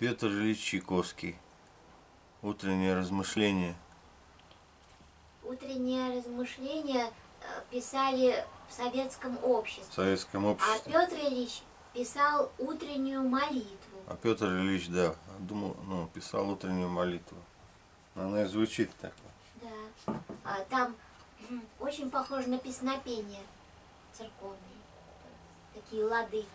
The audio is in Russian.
Петр Ильич Чайковский. Утреннее размышление. Утреннее размышление э, писали в советском В обществе. А. Петр Ильич писал утреннюю молитву. А Петр Ильич, да, думал, ну, писал утреннюю молитву. Она и звучит так. Да. А там очень похоже на песнопение церковные. Такие лады.